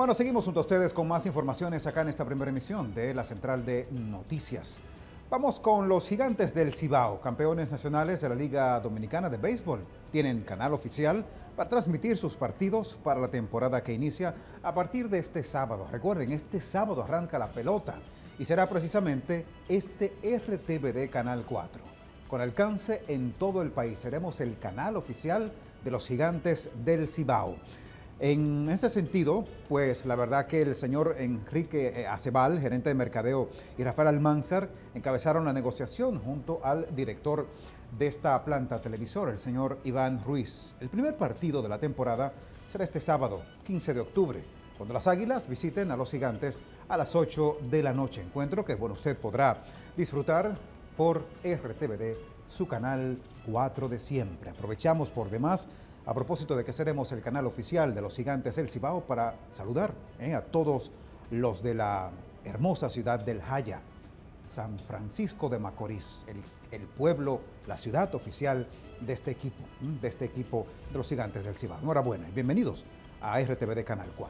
Bueno, seguimos junto a ustedes con más informaciones acá en esta primera emisión de la Central de Noticias. Vamos con los gigantes del Cibao, campeones nacionales de la Liga Dominicana de Béisbol. Tienen canal oficial para transmitir sus partidos para la temporada que inicia a partir de este sábado. Recuerden, este sábado arranca la pelota y será precisamente este RTVD Canal 4. Con alcance en todo el país, seremos el canal oficial de los gigantes del Cibao. En ese sentido, pues la verdad que el señor Enrique eh, Acebal, gerente de mercadeo, y Rafael Almanzar encabezaron la negociación junto al director de esta planta televisora, el señor Iván Ruiz. El primer partido de la temporada será este sábado, 15 de octubre, cuando las Águilas visiten a los Gigantes a las 8 de la noche. Encuentro que, bueno, usted podrá disfrutar por RTVD, su canal 4 de siempre. Aprovechamos por demás a propósito de que seremos el canal oficial de los gigantes del Cibao para saludar eh, a todos los de la hermosa ciudad del Jaya, San Francisco de Macorís, el, el, pueblo, la ciudad oficial de este equipo, de este equipo de los gigantes del Cibao. Enhorabuena y bienvenidos a RTVD Canal 4.